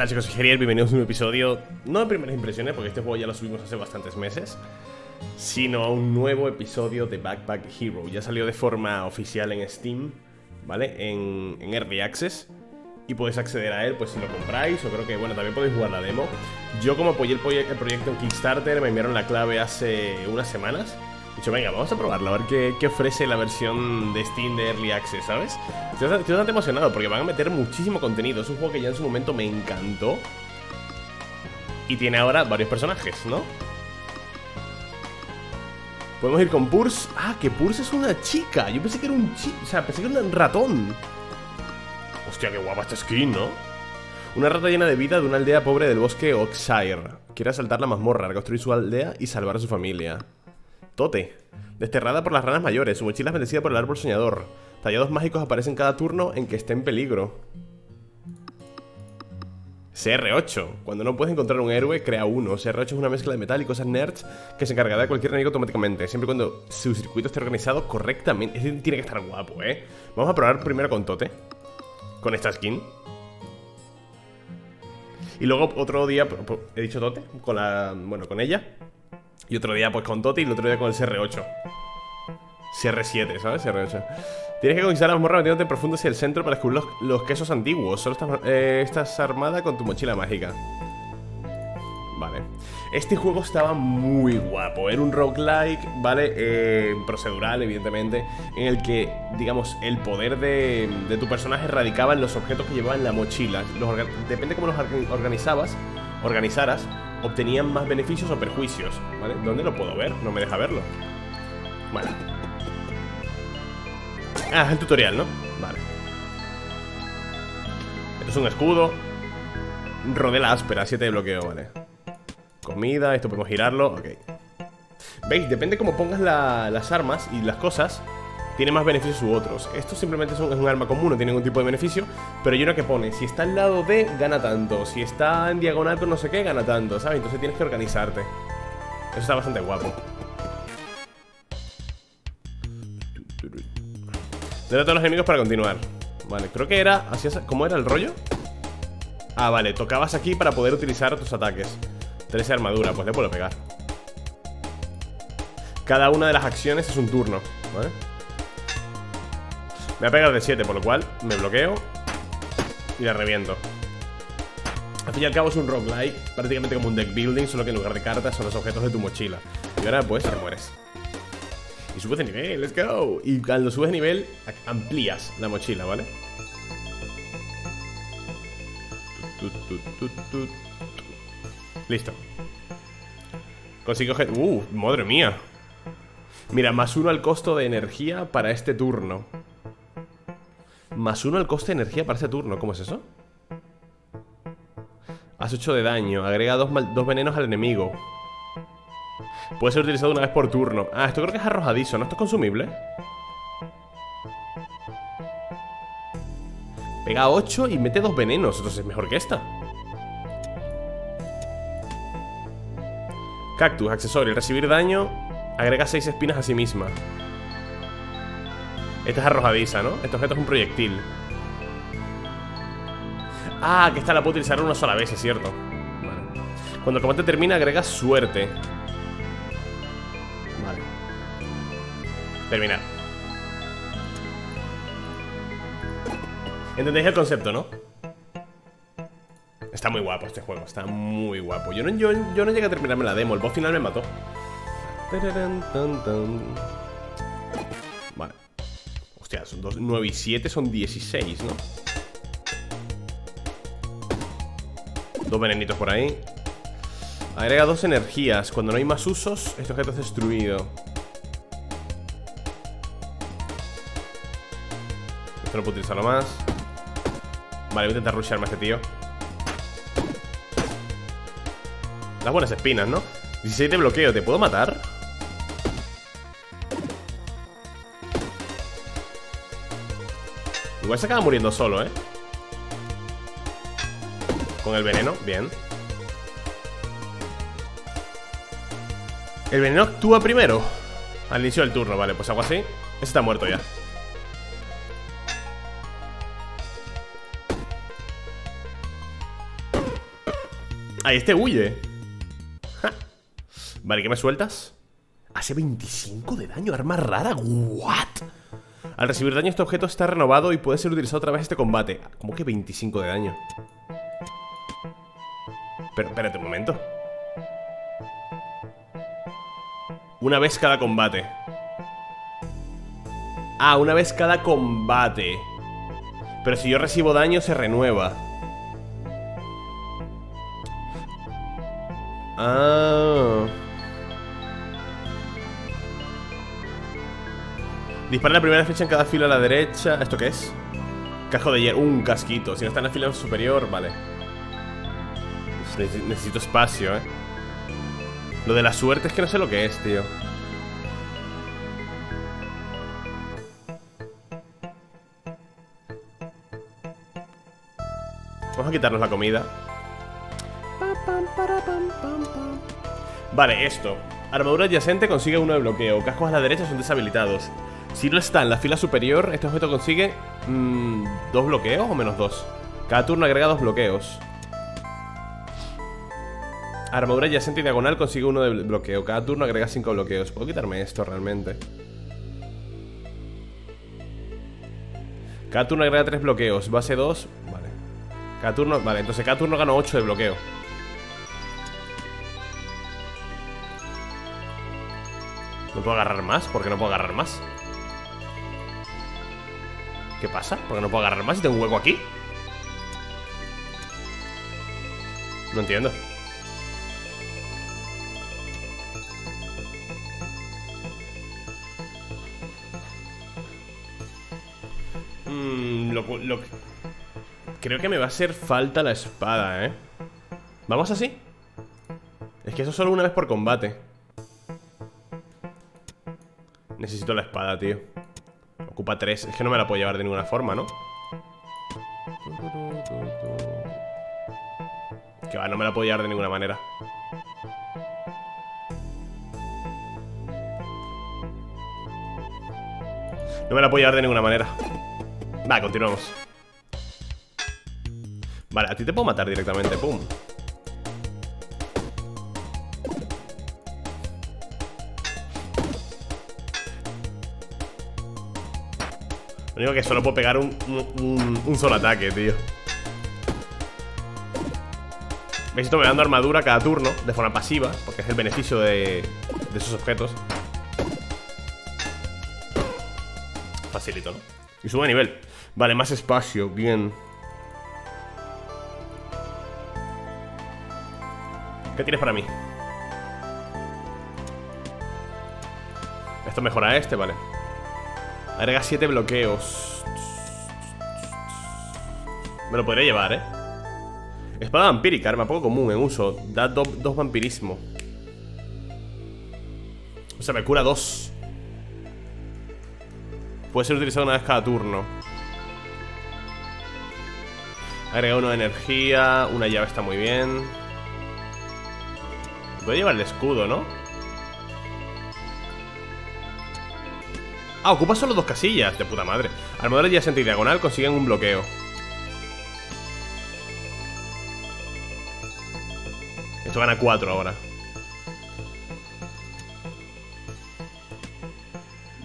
tal chicos? Soy Geriel, bienvenidos a un episodio No de primeras impresiones, porque este juego ya lo subimos hace bastantes meses Sino a un nuevo episodio de Backpack Hero Ya salió de forma oficial en Steam, ¿vale? En, en Early Access Y podéis acceder a él, pues si lo compráis O creo que, bueno, también podéis jugar la demo Yo como apoyé el, proyecto en Kickstarter Me enviaron la clave hace unas semanas dicho, venga, vamos a probarlo, a ver qué, ofrece la versión de Steam de Early Access, ¿sabes? Estoy, estoy bastante emocionado porque van a meter muchísimo contenido. Es un juego que ya en su momento me encantó. Y tiene ahora varios personajes, ¿no? Podemos ir con Purs. Ah, que Purs es una chica. Yo pensé que era un chico. O sea, pensé que era un ratón. Hostia, qué guapa esta skin, ¿no? Una rata llena de vida de una aldea pobre del bosque Oxire. Quiere asaltar la mazmorra, reconstruir su aldea y salvar a su familia. Tote. Desterrada por las ranas mayores, su mochila es bendecida por el árbol soñador. Tallados mágicos aparecen cada turno en que esté en peligro. CR8. Cuando no puedes encontrar un héroe, crea uno. CR8 es una mezcla de metal y cosas nerds que se encargará de cualquier enemigo automáticamente. Siempre cuando su circuito esté organizado correctamente. Es decir, tiene que estar guapo, ¿eh? Vamos a probar primero con Tote. Con esta skin. Y luego otro día, he dicho Tote, con la. Bueno, con ella. Y otro día pues con Toti y el otro día con el CR8 CR7, ¿sabes? CR8 Tienes que conquistar la mazmorra metiéndote profundo hacia el centro para descubrir los, los quesos antiguos. Solo estás, eh, estás, armada con tu mochila mágica. Vale. Este juego estaba muy guapo. Era un roguelike, ¿vale? Eh, procedural, evidentemente En el que, digamos, el poder de, de, tu personaje radicaba en los objetos que llevaba en la mochila. Los, Depende cómo los organizabas Organizaras obtenían más beneficios o perjuicios, ¿vale? ¿Dónde lo puedo ver? No me deja verlo Vale Ah, es el tutorial, ¿no? Vale Esto es un escudo Rodela áspera, 7 de bloqueo, vale Comida, esto podemos girarlo, ok ¿Veis? Depende cómo pongas la, las armas y las cosas tiene más beneficios u otros. Esto simplemente es un, arma común, no tiene ningún tipo de beneficio. Pero hay una que pone, si está al lado de, gana tanto. Si está en diagonal con no sé qué, gana tanto, ¿sabes? Entonces tienes que organizarte. Eso está bastante guapo. Dale a los enemigos para continuar. Vale, creo que era... ¿Cómo era el rollo? Ah, vale, tocabas aquí para poder utilizar tus ataques 13 armadura, pues le puedo pegar Cada una de las acciones es un turno ¿Vale? Me va a de 7, por lo cual me bloqueo Y la reviento. Al fin y al cabo es un roguelike Prácticamente como un deck building Solo que en lugar de cartas son los objetos de tu mochila. Y ahora pues te mueres. Y subes de nivel, let's go. Y cuando subes de nivel amplías la mochila, ¿vale? Listo. Consigo Uh, madre mía Mira, más uno al costo de energía para este turno más uno al coste de energía para este turno. ¿Cómo es eso? Has 8 de daño. Agrega dos, dos, venenos al enemigo. Puede ser utilizado una vez por turno. Ah, esto creo que es arrojadizo, ¿no? ¿Esto es consumible? Pega 8 y mete dos venenos. Entonces es mejor que esta. Cactus, accesorio. Recibir daño. Agrega 6 espinas a sí misma. Esta es arrojadiza, ¿no? Este objeto es un proyectil. Ah, que esta la puedo utilizar una sola vez, es cierto. Vale. Cuando el combate termina, agrega suerte. Vale. Terminar ¿Entendéis el concepto, no? Está muy guapo este juego, está muy guapo. Yo no, yo, yo no llegué a terminarme la demo, el boss final me mató 2, 9 y 7 son 16, ¿no? Dos venenitos por ahí Agrega dos energías Cuando no hay más usos, este objeto es destruido Esto no puedo utilizarlo más Vale, voy a intentar rushearme a este tío Las buenas espinas, ¿no? 16 de bloqueo, ¿te puedo matar? Igual se acaba muriendo solo, ¿eh? Con el veneno, bien. El veneno actúa primero. Al inicio del turno, vale, pues hago así. Ese está muerto ya. Ahí este huye. Vale, ¿qué me sueltas? Hace 25 de daño, arma rara. ¿What? Al recibir daño este objeto está renovado y puede ser utilizado otra vez este combate. ¿Cómo que 25 de daño? Pero, espérate un momento. Una vez cada combate. Ah, una vez cada combate. Pero si yo recibo daño se renueva. Ah Dispara la primera flecha en cada fila a la derecha. ¿Esto qué es? Cajo de hierro, un casquito. Si no está en la fila superior, vale. Necesito espacio, eh. Lo de la suerte es que no sé lo que es, tío. Vamos a quitarnos la comida. Vale, esto. Armadura adyacente consigue uno de bloqueo. Cascos a la derecha son deshabilitados Si no está en la fila superior Este objeto consigue mmm, ¿Dos bloqueos o menos dos? Cada turno agrega dos bloqueos Armadura adyacente y diagonal consigue uno de bloqueo Cada turno agrega cinco bloqueos ¿Puedo quitarme esto realmente? Cada turno agrega tres bloqueos Base 2, vale Cada turno, vale, entonces cada turno gano 8 de bloqueo ¿No puedo agarrar más? ¿Por qué no puedo agarrar más? ¿Qué pasa? ¿Por qué no puedo agarrar más si tengo un hueco aquí? No entiendo Mmm, lo, lo, Creo que me va a hacer falta la espada, ¿eh? ¿Vamos así? Es que eso solo una vez por combate Necesito la espada, tío Ocupa tres. Es que no me la puedo llevar de ninguna forma, ¿no? Que va, no me la puedo llevar de ninguna manera. No me la puedo llevar de ninguna manera. Va, continuamos. Vale, a ti te puedo matar directamente, pum único que solo puedo pegar un, un, solo ataque, tío. Me estoy dando armadura cada turno De forma pasiva Porque es el beneficio de, de esos objetos. Facilito, ¿no? Y sube a nivel. Vale, más espacio, bien. ¿Qué tienes para mí? Esto mejora este, vale Agrega 7 bloqueos. Me lo podría llevar, ¿eh? Espada vampírica, arma poco común en uso. Da 2 vampirismo. O sea, me cura 2 Puede ser utilizado una vez cada turno. Agrega uno de energía. Una llave está muy bien. Puedo llevar el escudo, ¿no? Ah, ocupa solo dos casillas, de puta madre. Armadura adyacente y diagonal consiguen un bloqueo. Esto gana cuatro ahora.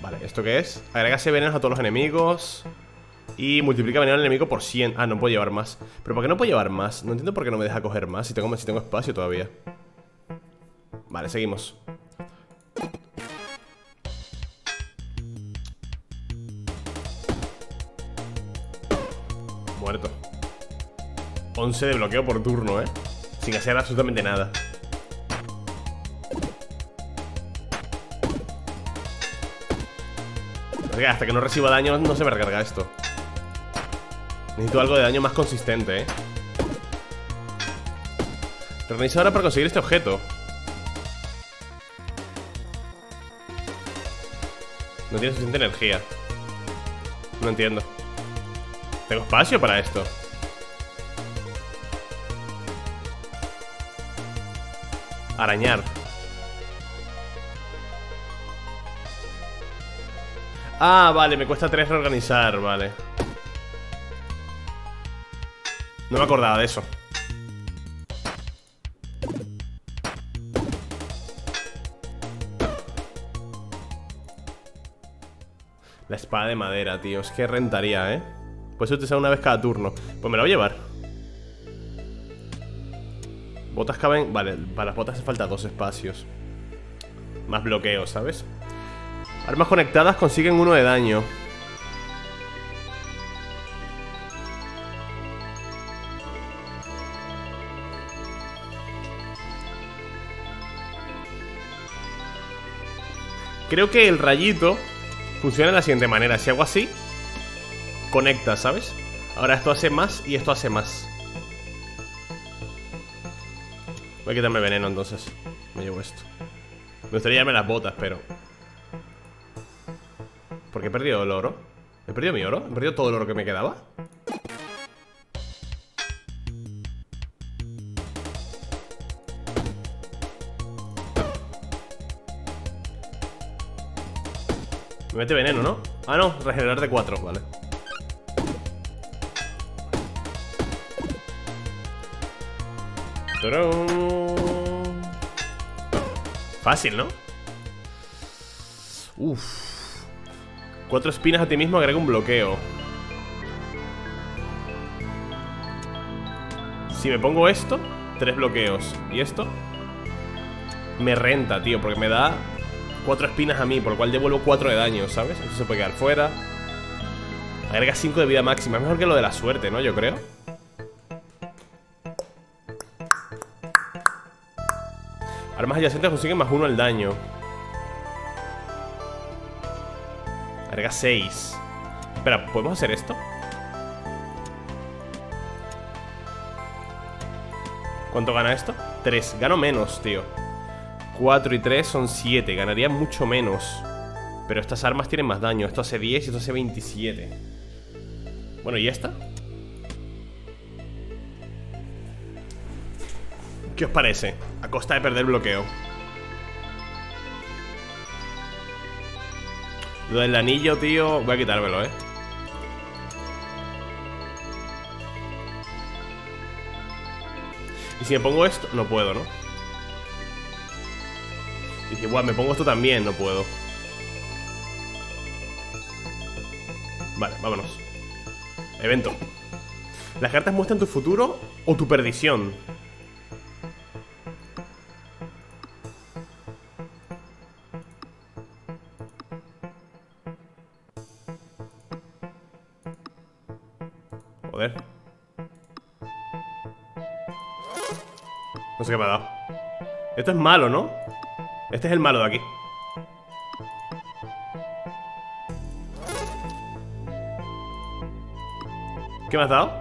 Vale, ¿esto qué es? Agrega 7 venenos a todos los enemigos Y multiplica veneno al enemigo por 100 Ah, no puedo llevar más. ¿Pero por qué no puedo llevar más? No entiendo por qué no me deja coger más Si tengo, si tengo espacio todavía. Vale, seguimos Muerto. 11 de bloqueo por turno, ¿eh? Sin hacer absolutamente nada. Hasta que no reciba daño no se me recarga esto. Necesito algo de daño más consistente, ¿eh? Reorganiza ahora para conseguir este objeto. No tiene suficiente energía. No entiendo tengo espacio para esto. Arañar. Ah, vale, me cuesta tres reorganizar, vale No me acordaba de eso La espada de madera, tío Es que rentaría, ¿eh? Puedes utilizar una vez cada turno Pues me la voy a llevar Botas caben... Vale, para las botas hace falta dos espacios Más bloqueo, ¿sabes? Armas conectadas consiguen uno de daño Creo que el rayito funciona de la siguiente manera. Si hago así, conecta, ¿sabes? Ahora esto hace más y esto hace más. Voy a quitarme veneno entonces. Me llevo esto. Me gustaría llevarme las botas, pero... ¿Por qué he perdido el oro? ¿He perdido mi oro? ¿He perdido todo el oro que me quedaba? Me mete veneno, ¿no? Ah, no, regenerar de 4, vale Fácil, ¿no? Uf. Cuatro espinas a ti mismo agrega un bloqueo. Si me pongo esto Tres bloqueos. Y esto Me renta, tío Porque me da Cuatro espinas a mí, por lo cual devuelvo cuatro de daño, ¿sabes? Eso se puede quedar fuera. Agrega 5 de vida máxima. Es mejor que lo de la suerte, ¿no? Yo creo Armas adyacentes consiguen más uno el daño. Agrega 6 Espera, ¿podemos hacer esto? ¿Cuánto gana esto? 3, gano menos, tío. 4 y 3 son 7 Ganaría mucho menos. Pero estas armas tienen más daño. Esto hace 10 y esto hace 27 Bueno, ¿y esta? ¿Qué os parece? A costa de perder bloqueo. Lo del anillo, tío Voy a quitármelo, eh Y si me pongo esto, no puedo, ¿no? Dije, guau, me pongo esto también, no puedo Vale, vámonos. Evento. Las cartas muestran tu futuro o tu perdición Qué me ha dado. Esto es malo, ¿no? Este es el malo de aquí. ¿Qué me has dado?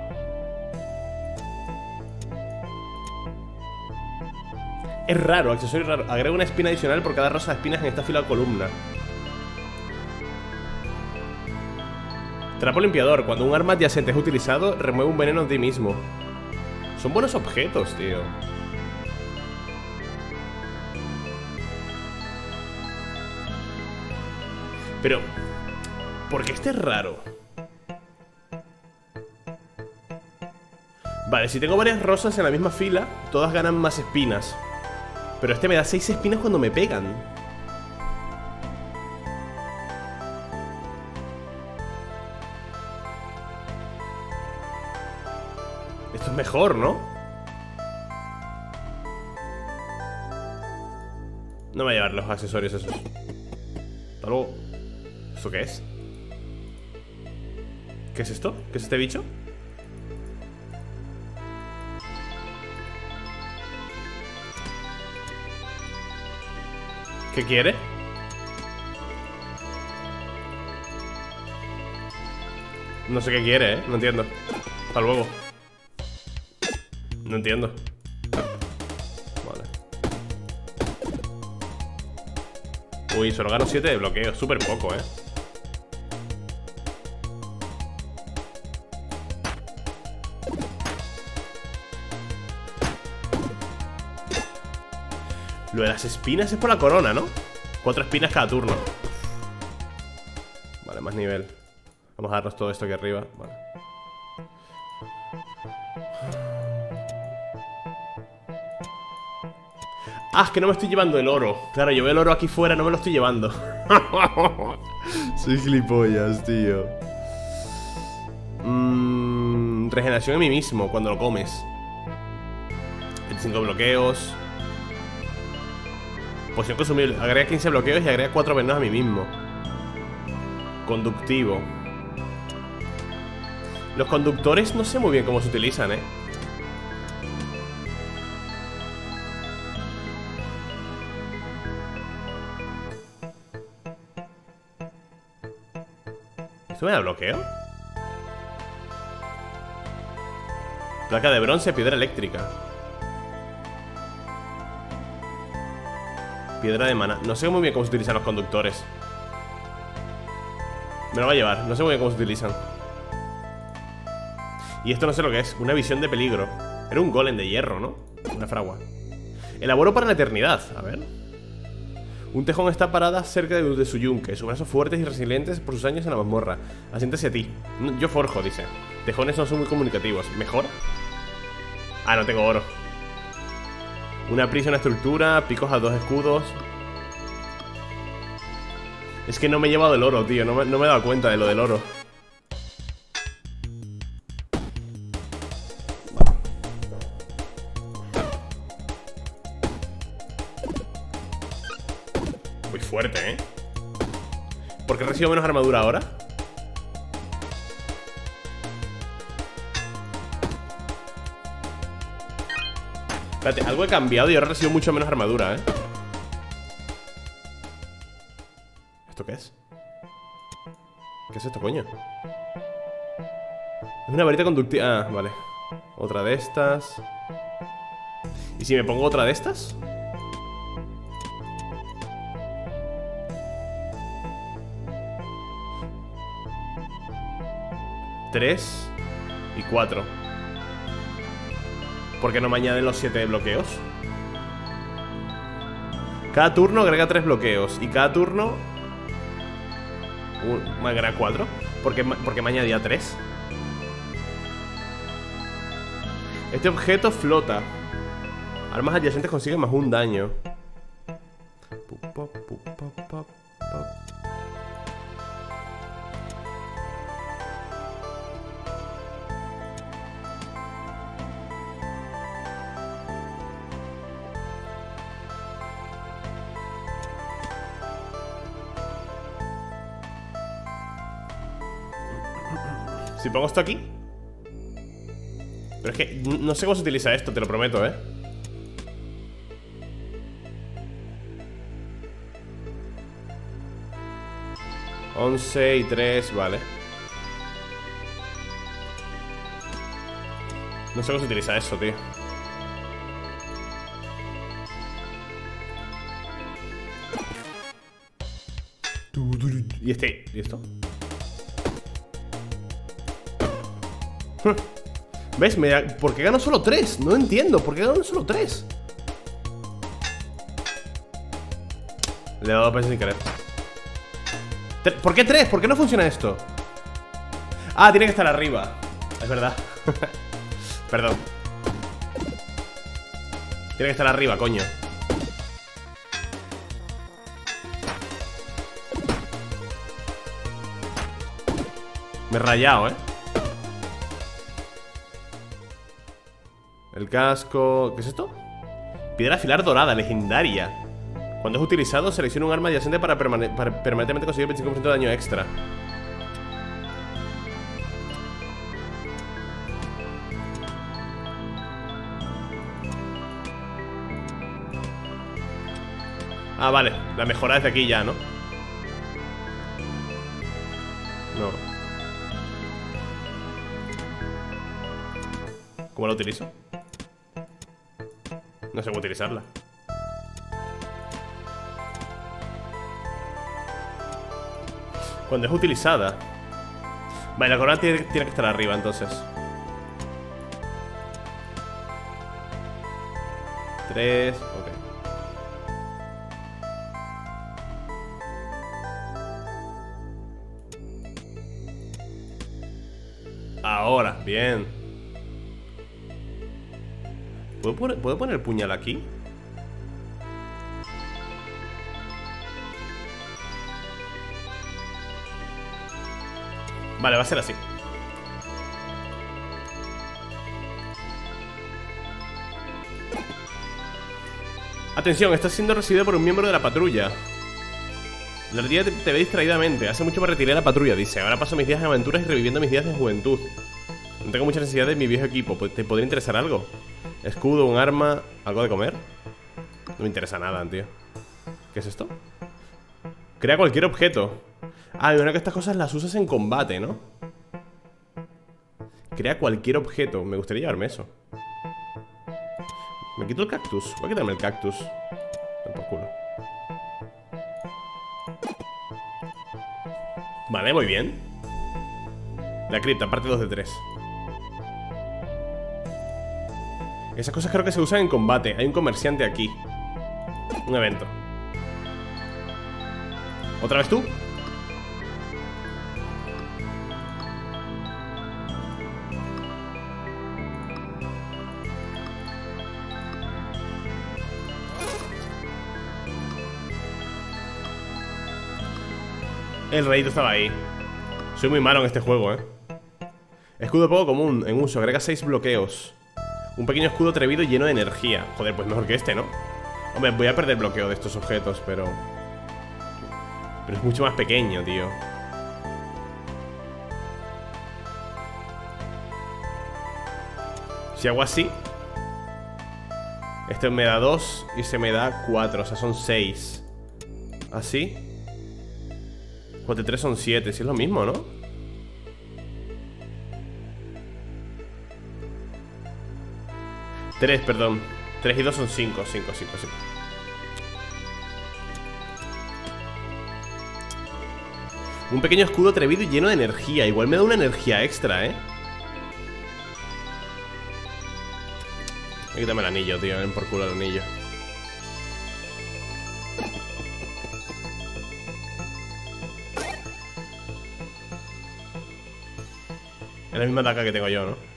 Es raro, accesorio raro. Agrega una espina adicional por cada rosa de espinas en esta fila de columna. Trapo limpiador. Cuando un arma adyacente es utilizado Remueve un veneno de ti mismo. Son buenos objetos, tío Pero, ¿por qué este es raro? Vale, si tengo varias rosas en la misma fila Todas ganan más espinas Pero este me da seis espinas cuando me pegan Esto es mejor, ¿no? No me voy a llevar los accesorios esos Hasta luego ¿Esto qué es? ¿Qué es esto? ¿Qué es este bicho? ¿Qué quiere? No sé qué quiere, ¿eh? No entiendo Hasta luego No entiendo Vale Uy, solo gano 7 de bloqueo Súper poco, ¿eh? Lo de las espinas es por la corona, ¿no? Cuatro espinas cada turno Vale, más nivel Vamos a darnos todo esto aquí arriba Vale Ah, es que no me estoy llevando el oro Claro, yo veo el oro aquí fuera, no me lo estoy llevando Soy gilipollas, tío. Mm, regeneración en mí mismo cuando lo comes. 25 bloqueos. Poción consumible. Agrega 15 bloqueos y agrega 4 venenos a mí mismo. Conductivo. Los conductores no sé muy bien cómo se utilizan, ¿eh? ¿Esto me da bloqueo? Placa de bronce, piedra eléctrica Piedra de mana No sé muy bien cómo se utilizan los conductores Me lo va a llevar No sé muy bien cómo se utilizan Y esto no sé lo que es Una visión de peligro Era un golem de hierro, ¿no? Una fragua Elaboro para la eternidad A ver un tejón está parada cerca de, su yunque, sus brazos fuertes y resilientes por sus años en la mazmorra. Asiéntese a ti. Yo forjo, dice. Tejones no son muy comunicativos. ¿Mejor? Ah, no tengo oro. Una prisa, una estructura, picos a dos escudos. Es que no me he llevado el oro, tío. No me, no me he dado cuenta de lo del oro. fuerte, ¿eh? ¿Por qué recibo menos armadura ahora? Espérate, algo he cambiado y ahora recibo mucho menos armadura, ¿eh? ¿Esto qué es? ¿Qué es esto, coño? Es una varita conductiva... Ah, vale Otra de estas ¿Y si me pongo otra de estas? 3 y 4 ¿Por qué no me añaden los 7 bloqueos? Cada turno agrega 3 bloqueos Y cada turno Me agrega 4 ¿Por qué, porque me añadía 3? Este objeto flota Armas adyacentes consiguen más un daño Si pongo esto aquí Pero es que no sé cómo se utiliza esto, te lo prometo, ¿eh? Once y tres, vale No sé cómo se utiliza eso, tío ¿Y este? ¿Y esto? ¿Ves? ¿Por qué gano solo 3? No entiendo, ¿por qué gano solo 3? Le he dado a sin querer ¿Por qué 3? ¿Por qué no funciona esto? Ah, tiene que estar arriba Es verdad Perdón Tiene que estar arriba, coño Me he rayado, eh El casco... ¿Qué es esto? Piedra afilar dorada, legendaria Cuando es utilizado, selecciona un arma adyacente para, permanentemente conseguir 25% de daño extra Ah, vale, la mejora desde aquí ya, ¿no? No ¿Cómo la utilizo? No sé cómo utilizarla. Cuando es utilizada. Vale, la corona tiene, que estar arriba entonces. Tres, ok. Ahora, bien ¿Puedo poner, el puñal aquí? Vale, va a ser así. Atención, estás siendo recibido por un miembro de la patrulla. La tía te, ve distraídamente. Hace mucho para retirar la patrulla, dice. Ahora paso mis días en aventuras y reviviendo mis días de juventud. No tengo mucha necesidad de mi viejo equipo. ¿Te podría interesar algo? Escudo, un arma, algo de comer. No me interesa nada, tío. ¿Qué es esto? Crea cualquier objeto. Ah, y una que estas cosas las usas en combate, ¿no? Crea cualquier objeto. Me gustaría llevarme eso. Me quito el cactus. Voy a quitarme el cactus. Por culo. Vale, muy bien. La cripta, parte 2 de 3 Esas cosas creo que se usan en combate. Hay un comerciante aquí. Un evento. ¿Otra vez tú? El rey estaba ahí. Soy muy malo en este juego, eh Escudo poco común, en uso, agrega 6 bloqueos Un pequeño escudo atrevido lleno de energía Joder, pues mejor que este, ¿no? Hombre, voy a perder bloqueo de estos objetos, pero... Pero es mucho más pequeño, tío Si hago así Este me da 2 y se me da 4 O sea, son 6 Así 4 y 3 son 7, si es lo mismo, ¿no? Tres, perdón 3 y 2 son 5, 5, 5, 5 Un pequeño escudo atrevido y lleno de energía Igual me da una energía extra, ¿eh? Quítame el anillo, tío, ven por culo el anillo Es la misma ataca que tengo yo, ¿no?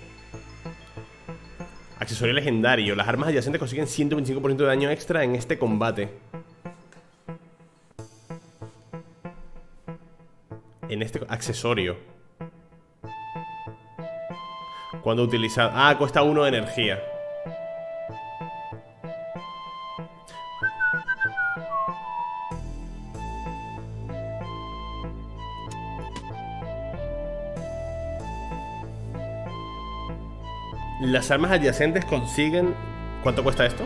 Accesorio legendario Las armas adyacentes consiguen 125% de daño extra en este combate. En este accesorio. Cuando utiliza... Ah, cuesta uno de energía Las armas adyacentes consiguen... ¿Cuánto cuesta esto?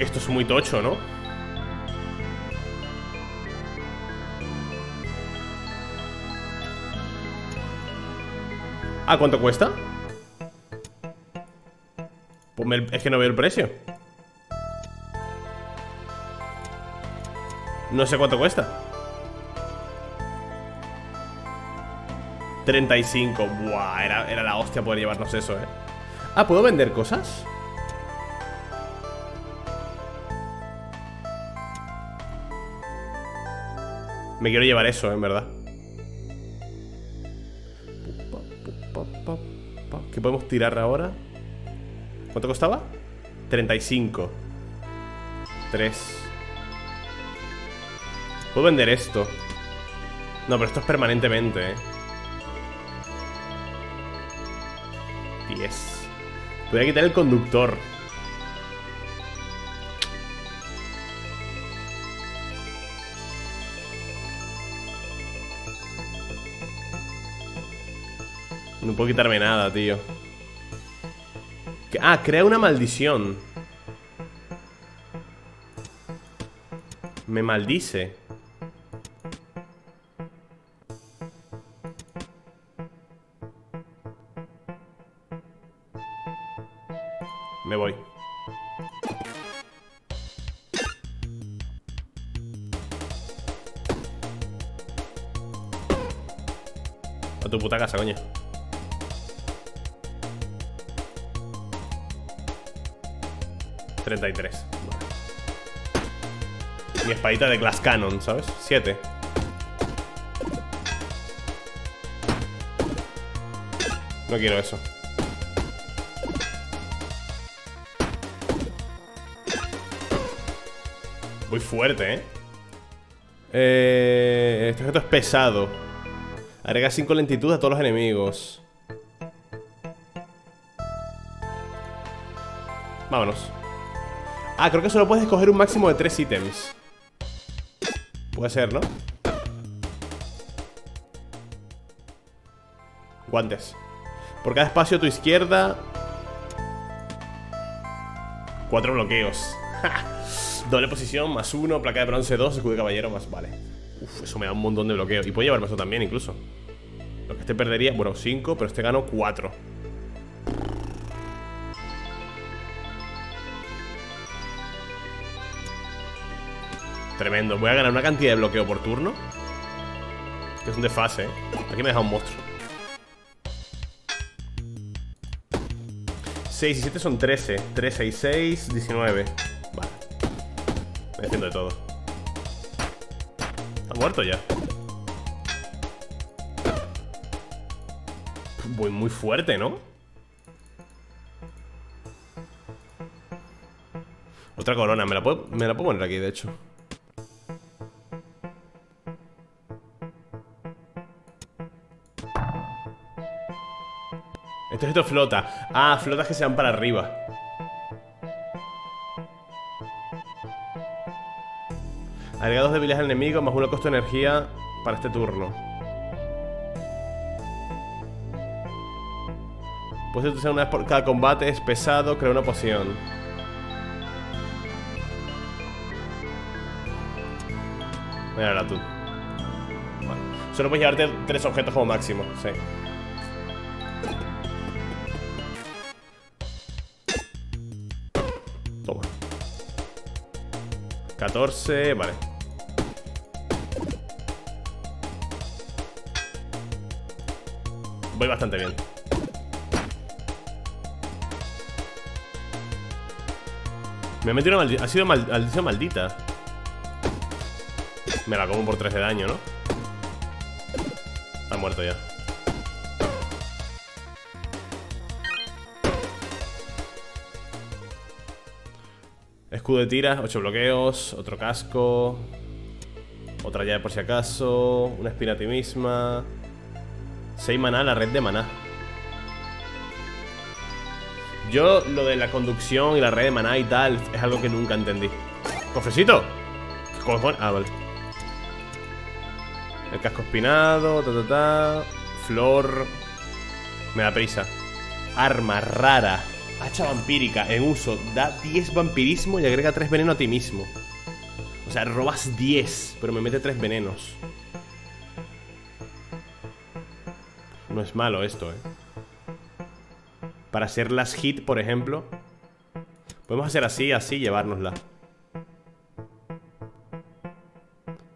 Esto es muy tocho, ¿no? ¿Ah, cuánto cuesta? Pues es que no veo el precio No sé cuánto cuesta 35 Buah, era, era la hostia poder llevarnos eso, eh Ah, ¿puedo vender cosas? Me quiero llevar eso, en verdad ¿Qué podemos tirar ahora? ¿Cuánto costaba? 35 3 Puedo vender esto. No, pero esto es permanentemente, eh 10 Voy a quitar el conductor. No puedo quitarme nada, tío. Ah, crea una maldición. Me maldice A tu puta casa, coño Treinta y tres Mi espadita de Glass Cannon, ¿sabes? Siete No quiero eso Muy fuerte, ¿eh? Eh, este objeto es pesado. Agrega 5 lentitud a todos los enemigos. Vámonos. Ah, creo que solo puedes escoger un máximo de 3 ítems. Puede ser, ¿no? Guantes. Por cada espacio a tu izquierda. Cuatro bloqueos. Doble posición, más uno, placa de bronce 2, escudo de caballero, más. Vale. Uf, eso me da un montón de bloqueo. Y puedo llevarme eso también, incluso. Este perdería, bueno, 5, pero este gano 4. Tremendo. Voy a ganar una cantidad de bloqueo por turno. Que es un desfase, ¿eh? Aquí me deja un monstruo. 6 y 7 son 13. 13 y 6, 19. Vale. Estoy haciendo de todo. Está muerto ya. Voy muy fuerte, ¿no? Otra corona. Me la puedo, la poner aquí, de hecho. Esto, esto flota. Ah, flotas que se van para arriba. Agrega dos debilidades al enemigo más uno costo de energía para este turno. Puedes utilizar una vez por cada combate, es pesado, crea una poción. Mira tú. Solo puedes llevarte tres objetos como máximo, sí. Toma 14, vale Voy bastante bien Me ha metido una maldita Ha sido maldición maldita. Me la como por 3 de daño, ¿no? Está muerto ya. Escudo de tira, 8 bloqueos, otro casco Otra llave por si acaso Una espina a ti misma. 6 maná, la red de maná Yo lo de la conducción y la red de maná y tal Es algo que nunca entendí ¿Cofrecito? ¿Qué? Ah, vale El casco espinado, ta ta ta Flor Me da prisa Arma rara Hacha vampírica en uso da 10 vampirismo y agrega 3 veneno a ti mismo. O sea, robas 10, pero me mete 3 venenos. No es malo esto, eh. Para hacer las hit, por ejemplo. Podemos hacer así, así llevárnosla.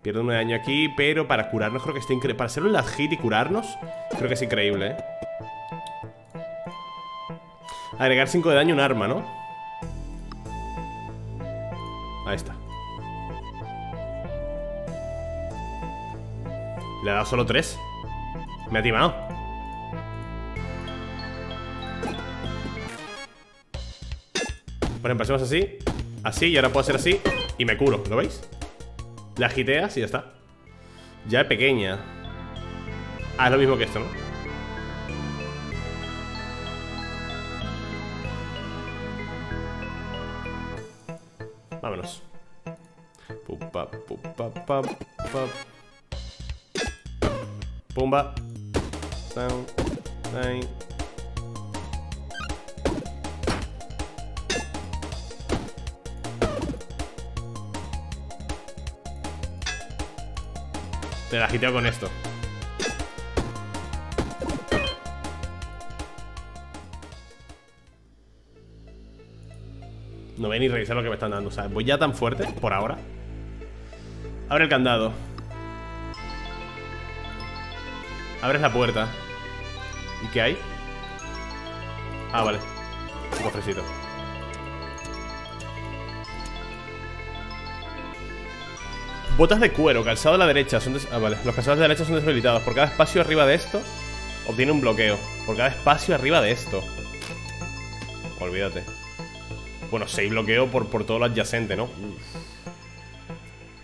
Pierdo un daño aquí, pero para curarnos creo que está increíble. Para hacerlo en las hit y curarnos, creo que es increíble, eh. Agregar 5 de daño un arma, ¿no? Ahí está Le ha dado solo 3 Me ha timado Por ejemplo, hacemos así Así y ahora puedo hacer así Y me curo, ¿lo veis? La agiteas y ya está Ya es pequeña Ah, es lo mismo que esto, ¿no? Vámonos. Pupa, pupa, pa, pa. Pumba. Te la agiteo con esto. No voy ni revisar lo que me están dando. O sea, voy ya tan fuerte por ahora. Abre el candado. Abres la puerta. ¿Y qué hay? Ah, vale. Un cofrecito. Botas de cuero, calzado a la derecha son Ah, vale, los calzados de la derecha son deshabilitados Por cada espacio arriba de esto Obtiene un bloqueo Por cada espacio arriba de esto Olvídate bueno, 6 bloqueo por, por todo lo adyacente, ¿no?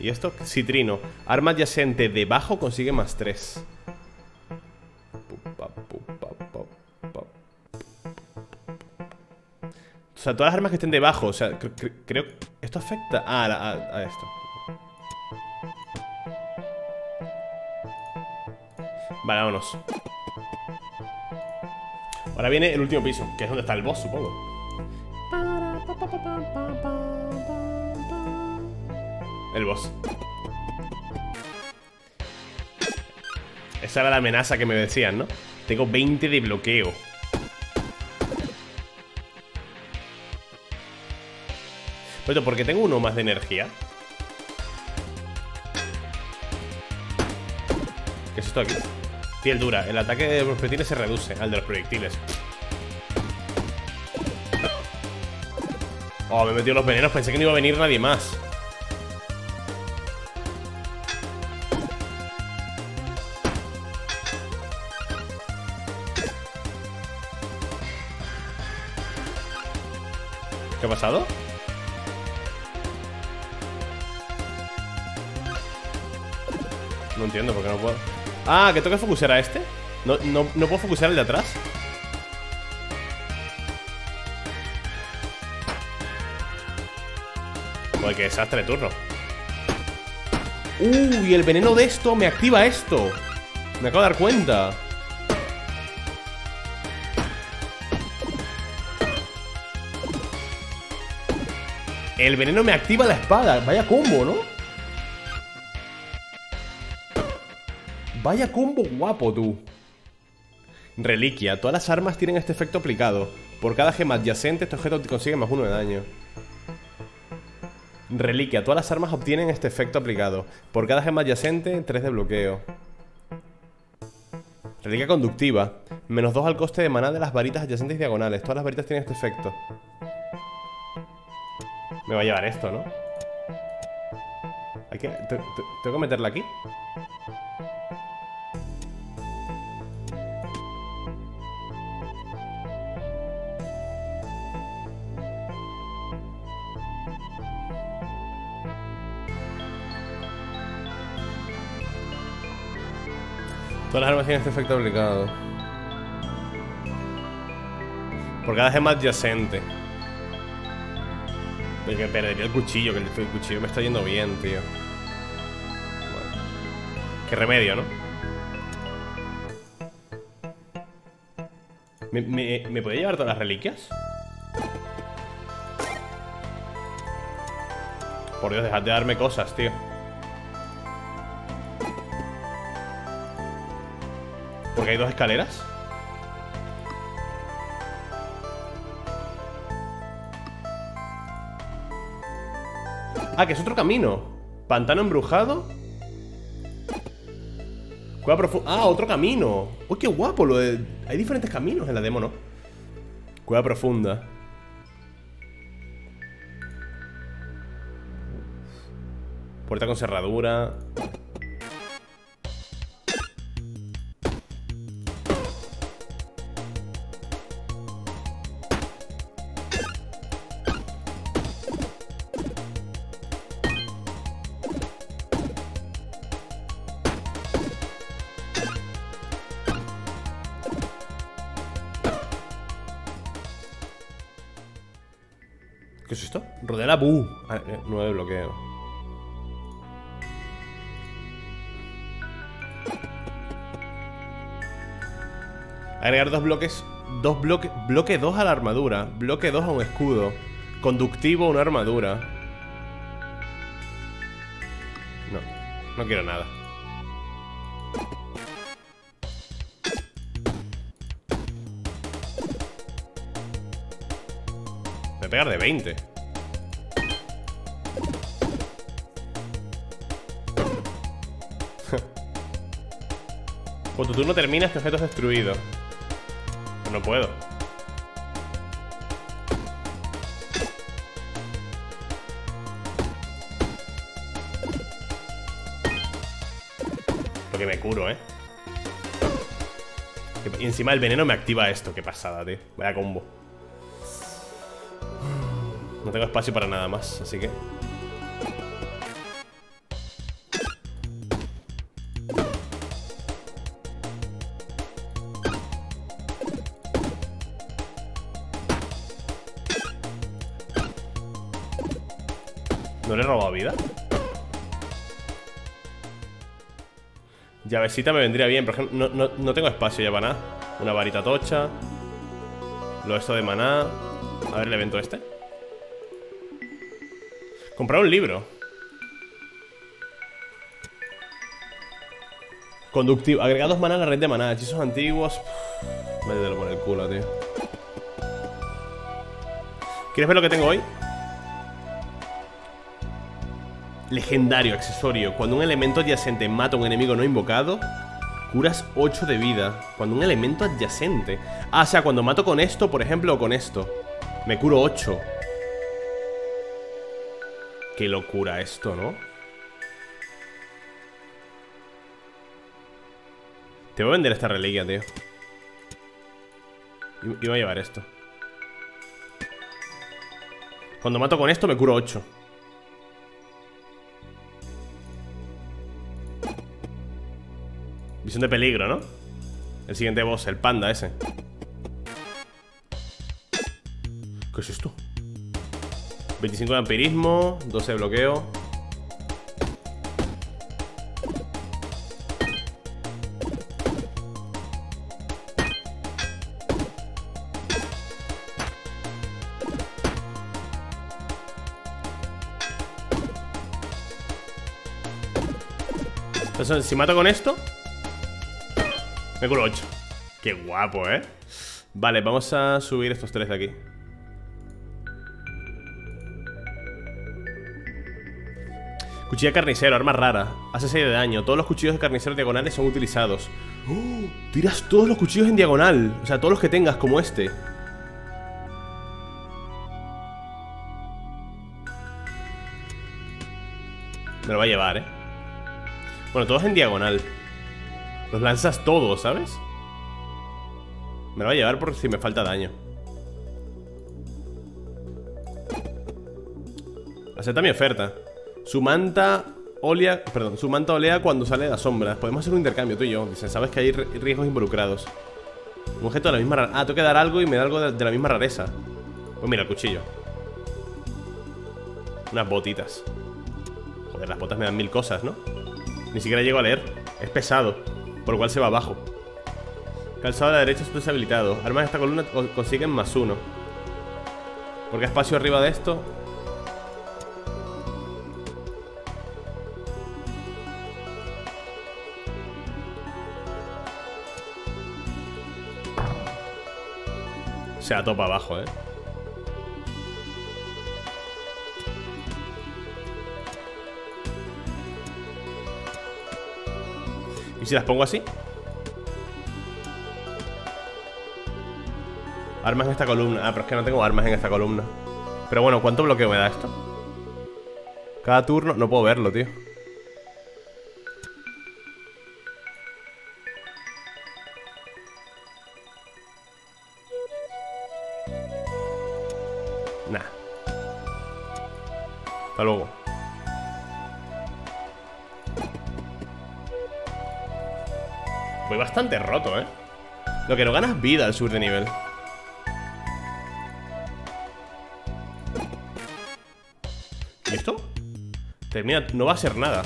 ¿Y esto? Citrino. Arma adyacente debajo consigue más 3. O sea, todas las armas que estén debajo O sea, creo... ¿Esto afecta? Ah, a, esto Vale, vámonos Ahora viene el último piso Que es donde está el boss, supongo El boss Esa era la amenaza que me decían, ¿no? Tengo 20 de bloqueo Pero, ¿por qué tengo uno más de energía? ¿Qué es esto aquí? Piel dura. El ataque de los proyectiles se reduce al de los proyectiles. Oh, me he metido los venenos. Pensé que no iba a venir nadie más. ¿Qué ha pasado? No entiendo por qué no puedo Ah, que tengo que focusar a este. ¿No, no, no puedo focusar el de atrás? Joder, qué desastre de turno. Uh, y el veneno de esto me activa esto. Me acabo de dar cuenta. El veneno me activa la espada. Vaya combo, ¿no? Vaya combo guapo, tú. Reliquia. Todas las armas tienen este efecto aplicado. Por cada gema adyacente este objeto consigue más uno de daño. Reliquia. Todas las armas obtienen este efecto aplicado. Por cada gema adyacente, 3 de bloqueo. Reliquia conductiva. Menos 2 al coste de maná de las varitas adyacentes diagonales. Todas las varitas tienen este efecto. Me va a llevar esto, ¿no? Hay que... ¿Tengo que meterla aquí? Todas las armas tienen este efecto aplicado. Por cada gema adyacente. Porque perdería el cuchillo, que el, cuchillo me está yendo bien, tío. Qué remedio, ¿no? ¿Me, me, ¿Me puede llevar todas las reliquias? Por Dios, dejad de darme cosas, tío. Porque hay dos escaleras. Ah, que es otro camino. Pantano embrujado. Cueva profunda. Ah, otro camino. Uy, qué guapo. Lo. Hay diferentes caminos en la demo, ¿no? Cueva profunda. Puerta con cerradura. La bu. Ah, eh, nueve bloqueo. Agregar dos bloques. Dos bloques. Bloque 2 a la armadura. Bloque 2 a un escudo. Conductivo a una armadura. No. No quiero nada. pegar de 20 Cuando tu turno termina, este objeto es destruido. No puedo. Porque me curo, ¿eh? Y encima el veneno me activa esto Qué pasada, tío. Vaya combo. No tengo espacio para nada más, así que... Llavecita me vendría bien, por ejemplo no, no tengo espacio ya para nada. Una varita tocha Lo esto de maná. A ver el evento este. Comprar un libro. Conductivo Agregados maná a la red de maná Hechizos antiguos. Métetelo por el culo, tío. ¿Quieres ver lo que tengo hoy? Legendario, accesorio. Cuando un elemento adyacente mata a un enemigo no invocado Curas 8 de vida. Cuando un elemento adyacente Ah, o sea, cuando mato con esto, por ejemplo, o con esto Me curo 8 Qué locura esto, ¿no? Te voy a vender esta reliquia, tío. Y voy a llevar esto. Cuando mato con esto me curo 8 Visión de peligro, ¿no? El siguiente boss, el panda ese ¿Qué es esto? 25 de vampirismo 12 de bloqueo Entonces, si mato con esto me curo 8 Qué guapo, ¿eh? Vale, vamos a subir estos tres de aquí. Cuchilla carnicero, arma rara. Hace 6 de daño. Todos los cuchillos de carnicero diagonales son utilizados. ¡Oh! Tiras todos los cuchillos en diagonal. O sea, todos los que tengas como este. Me lo va a llevar, ¿eh? Bueno, todos en diagonal los lanzas todos, ¿sabes? Me lo va a llevar por si me falta daño. Acepta mi oferta. Su manta olea Perdón, su manta olea cuando sale de la sombra. Podemos hacer un intercambio tú y yo. Dicen, sabes que hay riesgos involucrados. Un objeto de la misma rareza Ah, tengo que dar algo y me da algo de, de la misma rareza. Pues mira, el cuchillo. Unas botitas. Joder, las botas me dan mil cosas, ¿no? Ni siquiera llego a leer. Es pesado por lo cual se va abajo. Calzado a la derecha es deshabilitado. Armas de esta columna consiguen más uno. Porque espacio arriba de esto. Se atopa abajo, eh. ¿Y si las pongo así? Armas en esta columna Ah, pero es que no tengo armas en esta columna Pero bueno, ¿cuánto bloqueo me da esto? Cada turno... No puedo verlo, tío Lo que no ganas vida al sur de nivel ¿Y esto? Termina, no va a ser nada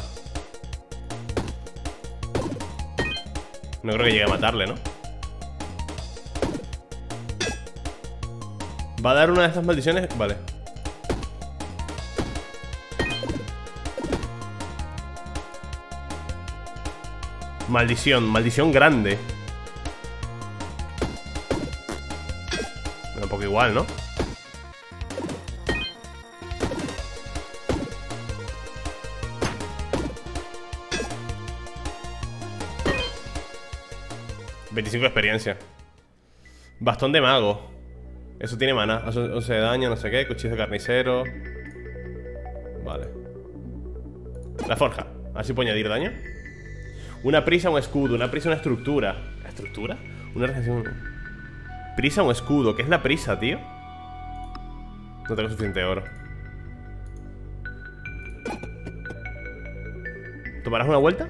No creo que llegue a matarle, ¿no? ¿Va a dar una de estas maldiciones? Vale Maldición, maldición grande igual, ¿no? ¿25 de experiencia Bastón de mago Eso tiene mana 11 de daño, no sé qué Cuchillo de carnicero Vale La forja Así puedo añadir daño una prisa, un escudo. Una prisa, una estructura. ¿La estructura? Una reacción. Prisa, un escudo. ¿Qué es la prisa, tío? No tengo suficiente oro. ¿Tomarás una vuelta?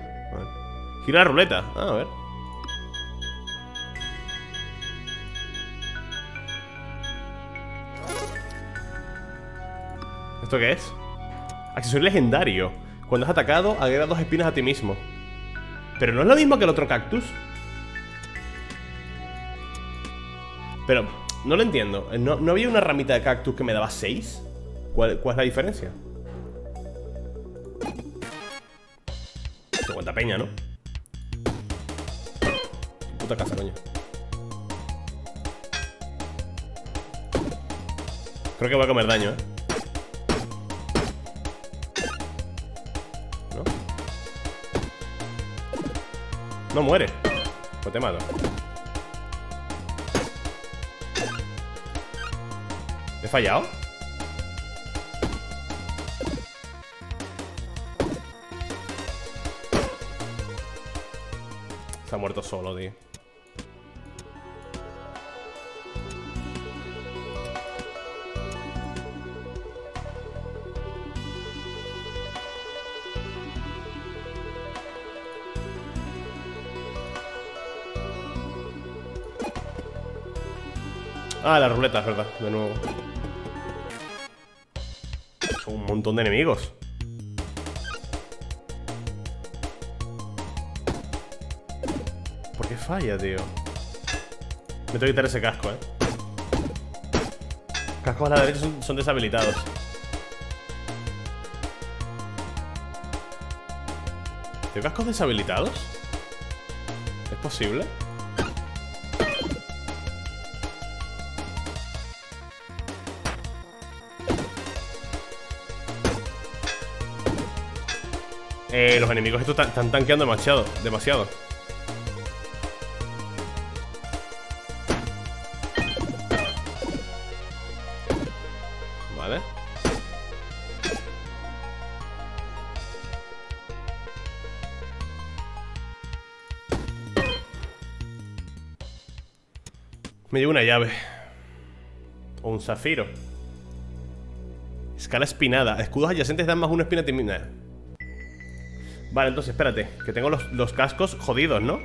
Gira la ruleta. Ah, a ver. ¿Esto qué es? Accesorio legendario. Cuando has atacado, agrega dos espinas a ti mismo. Pero no es lo mismo que el otro cactus. Pero, no lo entiendo. ¿No, no había una ramita de cactus que me daba 6? ¿Cuál, ¿Cuál es la diferencia? 50 peña, ¿no? Puta casa, coño. Creo que voy a comer daño, ¿eh? ¿No? No muere Pues te mato ¿He fallado? Se ha muerto solo, tío Ah, la ruleta, verdad, de nuevo montón de enemigos ¿Por qué falla, tío? Me tengo que quitar ese casco, eh Cascos a la derecha son, deshabilitados ¿Tengo cascos deshabilitados? ¿Es posible? Eh, los enemigos estos están tanqueando demasiado, demasiado. Vale. Me llevo una llave. O un zafiro. Escala espinada. Escudos adyacentes dan más una espina terminal. Vale, entonces espérate Que tengo los, cascos jodidos, ¿no?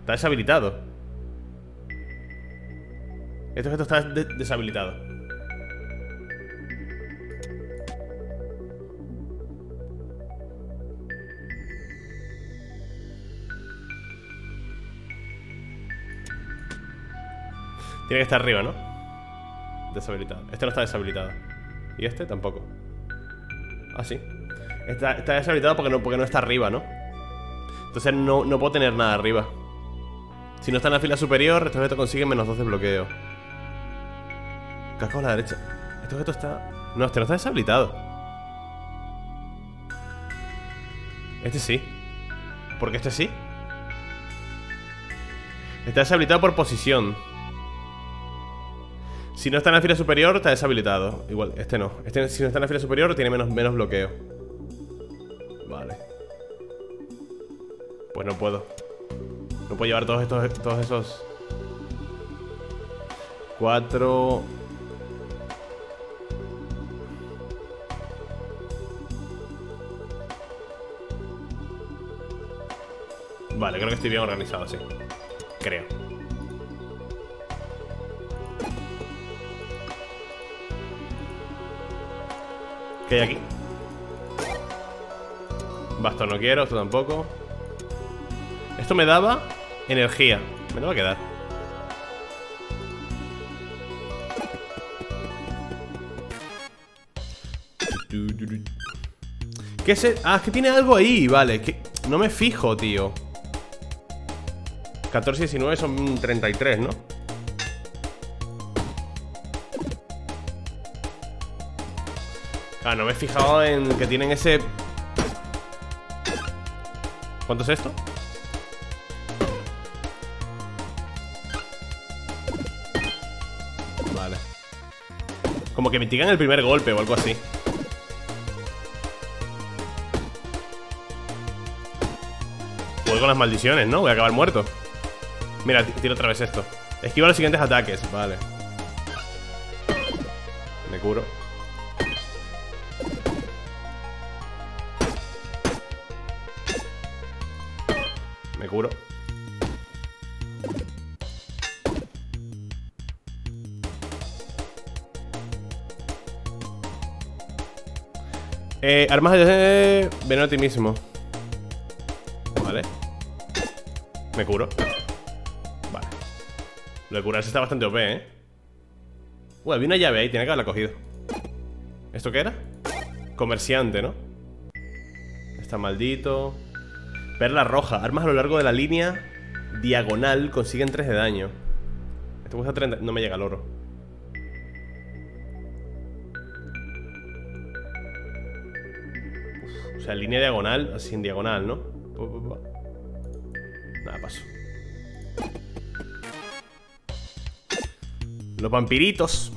Está deshabilitado. Esto, esto está deshabilitado. Tiene que estar arriba, ¿no? Deshabilitado. Este no está deshabilitado. Y este tampoco Ah, sí. Está, está deshabilitado porque no, porque no está arriba, ¿no? Entonces no, no puedo tener nada arriba. Si no está en la fila superior, estos objetos consiguen menos 2 de bloqueo. Casco a la derecha. Este objeto está... No, este no está deshabilitado. Este sí. ¿Por qué este sí? Está deshabilitado por posición si no está en la fila superior, está deshabilitado. Igual, este no. Este si no está en la fila superior, tiene menos, menos bloqueo. Vale. Pues no puedo. No puedo llevar todos estos Todos esos Cuatro. Vale, creo que estoy bien organizado, sí. Creo ¿Qué hay aquí? Bastón no quiero, esto tampoco Esto me daba energía Me lo va a quedar ¿Qué es? Ah, es que tiene algo ahí, vale No me fijo, tío 14 y 19 son 33, ¿no? Ah, no me he fijado en que tienen ese... ¿Cuánto es esto? Vale. Como que mitigan el primer golpe o algo así. Voy con las maldiciones, ¿no? Voy a acabar muerto. Mira, tiro otra vez esto. Esquiva los siguientes ataques, vale. Me curo Eh, armas de Ven a ti mismo. Vale. Me curo. Vale. Lo de curarse está bastante OP, ¿eh? Uy, había una llave ahí, tiene que haberla cogido. ¿Esto qué era? Comerciante, ¿no? Está maldito. Perla roja. Armas a lo largo de la línea diagonal consiguen 3 de daño. Esto cuesta 30. No me llega el oro. o sea, línea diagonal, así en diagonal, ¿no? Nada, paso. Los vampiritos.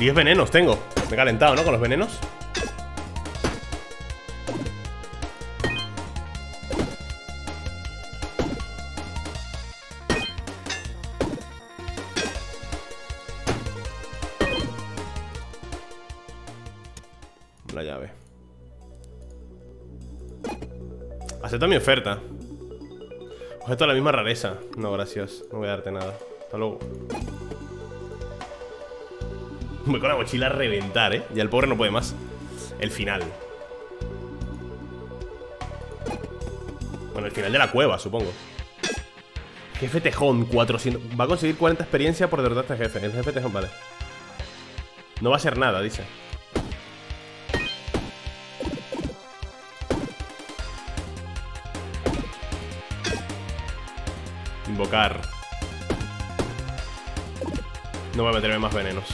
Diez venenos tengo. Me he calentado, ¿no? Con los venenos. La llave. Acepta mi oferta. Objeto de la misma rareza. No, gracias. No voy a darte nada. Hasta luego con la mochila a reventar, ¿eh? Ya el pobre no puede más. El final. Bueno, el final de la cueva, supongo. Jefe Tejón, 400 Va a conseguir 40 experiencia por derrotar a este jefe. El jefe Tejón, vale. No va a ser nada, dice. Invocar. No voy a meterme más venenos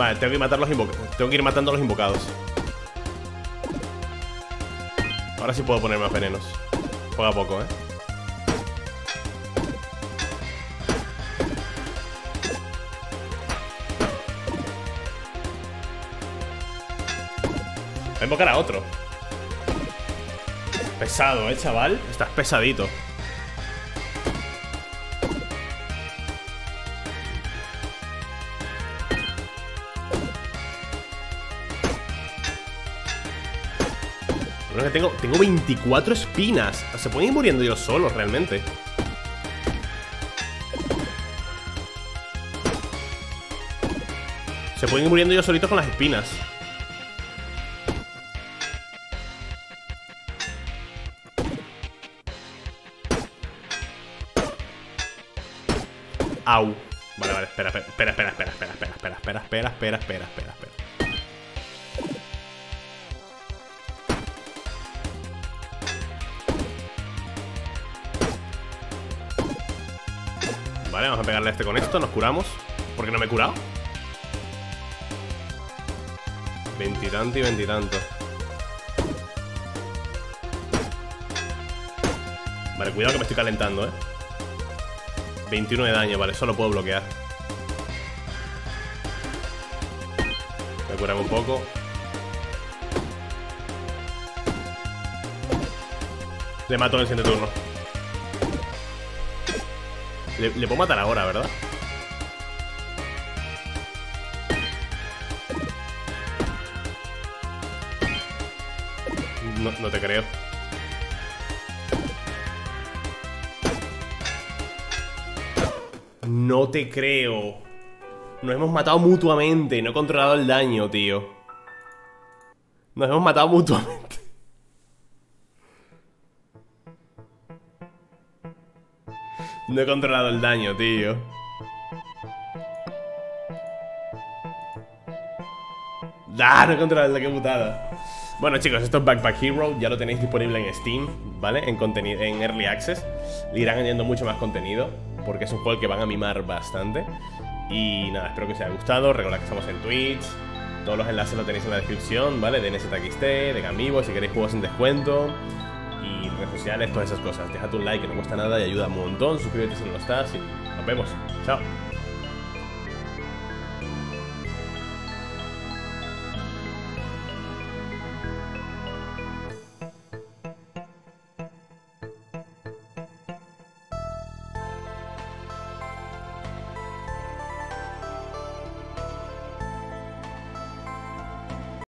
Vale, tengo que matar los Tengo que ir matando a los invocados. Ahora sí puedo poner más venenos. Poco a poco, eh Voy a invocar a otro. Pesado, eh, chaval Estás pesadito Tengo, tengo 24 espinas Se pueden ir muriendo yo solo, realmente Se pueden ir muriendo yo solito con las espinas Au. Vale, vale, espera, espera, espera, espera, espera, espera, espera, espera, espera, espera, espera, Vale, vamos a pegarle a este con esto, nos curamos. ¿Por qué no me he curado? Veintitanto y veintitanto. Vale, cuidado que me estoy calentando, eh. 21 de daño, vale, solo puedo bloquear Me curar un poco Le mato en el siguiente turno le, puedo matar ahora, ¿verdad? No, no te creo No te creo. Nos hemos matado mutuamente. No he controlado el daño, tío. Nos hemos matado mutuamente. No he controlado el daño, tío. ¡Ah! No he controlado el daño, qué putada. Bueno chicos, esto es Backpack Hero, ya lo tenéis disponible en Steam, ¿vale? En, contenido, en Early Access Le irán añadiendo mucho más contenido Porque es un juego que van a mimar bastante Y nada, espero que os haya gustado Recordad que estamos en Twitch Todos los enlaces los tenéis en la descripción, ¿vale? De NZXT, de Gamibo, si queréis juegos en descuento redes sociales, todas esas cosas. Deja tu like que no cuesta nada y ayuda un montón. Suscríbete si no lo estás y nos vemos. Chao